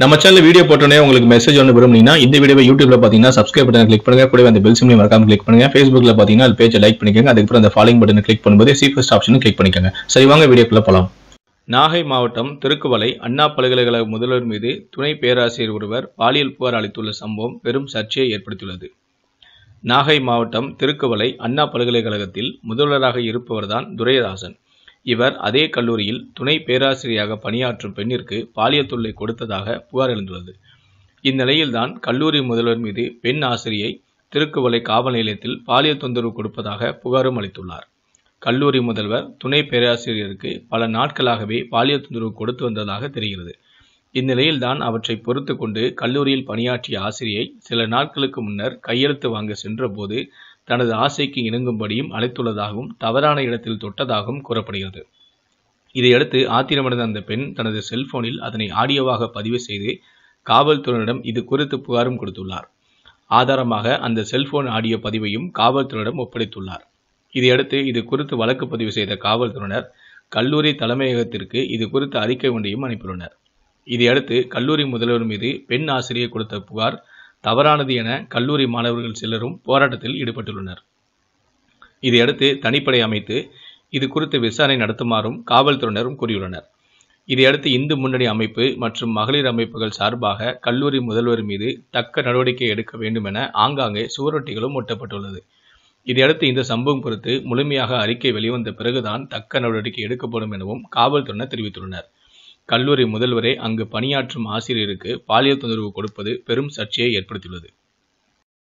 நம்ம channel video போட்டோன்னே உங்களுக்கு மெசேஜ் ஒன்று விரும்புனீங்கன்னா இந்த வீடியோ யூடியூப்ல பார்த்தீங்கன்னா சப்ஸ்கிரைப் பட்டன் கிளிக் பண்ணுங்க. கூட அந்த பெல் சிம்லையும் மறக்காம கிளிக் பண்ணுங்க. ஃபேஸ்புக்ல பார்த்தீங்கன்னா அது பேஜை லைக் பண்ணிக்கோங்க. அதுக்கப்புறம் அந்த ஃபாலோயிங் பட்டனை கிளிக் பண்ணும்போது சி ஃபர்ஸ்ட் ஆப்ஷனும் கிளிக் பண்ணிக்கோங்க. சரி வாங்க வீடியோக்குள்ள போகலாம் நாகை மாவட்டம் திருக்குவளை அண்ணா பல்கலைக்கழக முதல்வர் மீது துணை பேராசிரியர் ஒருவர் பாலியல் புகார் அளித்துள்ள சம்பவம் பெரும் சர்ச்சையை ஏற்படுத்தியுள்ளது. நாகை மாவட்டம் திருக்குவளை அண்ணா பல்கலைக்கழகத்தில் முதல்வராக இருப்பவர்தான் துரைராசன் இவர் அதே கல்லூரியில் துணை பேராசிரியராக பணியாற்றும் பெண்ணிற்கு பாலியல் தொல்லை கொடுத்ததாக புகார் எழுந்துள்ளது. இந்நிலையில்தான் கல்லூரி முதல்வர் மீது பெண் ஆசிரியை திருக்குவளை காவல் நிலையத்தில் பாலியல் தொந்தரவு கொடுப்பதாக புகாரும் அளித்துள்ளார். கல்லூரி முதல்வர் துணை பேராசிரியருக்கு பல நாட்களாகவே பாலியல் தொந்தரவு கொடுத்து வந்ததாக தெரிகிறது. இந்நிலையில்தான் அவற்றை பொறுத்து கொண்டு கல்லூரியில் பணியாற்றிய ஆசிரியை சில நாட்களுக்கு முன்னர் கையெழுத்து வாங்க சென்றபோது தனது ஆசைக்கு இணங்கும்படியும் அழைத்துள்ளதாகவும் தவறான இடத்தில் தொட்டதாகவும் கூறப்படுகிறது. இதையடுத்து ஆத்திரமடைந்த அந்த பெண் தனது செல்போனில் அதனை ஆடியோவாக பதிவு செய்து காவல்துறையினரிடம் இது குறித்து புகாரும் கொடுத்துள்ளார். ஆதாரமாக அந்த செல்போன் ஆடியோ பதிவையும் காவல்துறையிடம் ஒப்படைத்துள்ளார். இதையடுத்து இது குறித்து வழக்கு பதிவு செய்த காவல்துறையினர் கல்லூரி தலைமையகத்திற்கு இது குறித்த அறிக்கை ஒன்றையும் அனுப்பியுள்ளனர். இதையடுத்து கல்லூரி முதல்வர் மீது பெண் ஆசிரியர் கொடுத்த புகார் தவறானது என கல்லூரி மாணவர்கள் சிலரும் போராட்டத்தில் ஈடுபட்டுள்ளனர். இதையடுத்து தனிப்படை அமைத்து இது குறித்து விசாரணை நடத்துமாறும் காவல்துறையினரும் கூறியுள்ளனர். இதையடுத்து இந்து முன்னணி அமைப்பு மற்றும் மகளிர் அமைப்புகள் சார்பாக கல்லூரி முதல்வர் மீது தக்க நடவடிக்கை எடுக்க வேண்டும் என ஆங்காங்கே சுவரொட்டிகளும் ஒட்டப்பட்டுள்ளது. இதையடுத்து இந்த சம்பவம் குறித்து முழுமையாக அறிக்கை வெளிவந்த பிறகுதான் தக்க நடவடிக்கை எடுக்கப்படும் எனவும் காவல்துறையினர் தெரிவித்துள்ளனர். கல்லூரி முதல்வரே அங்கு பணியாற்றும் ஆசிரியருக்கு பாலியல் தொந்தரவு கொடுப்பது பெரும் சர்ச்சையை ஏற்படுத்தியுள்ளது.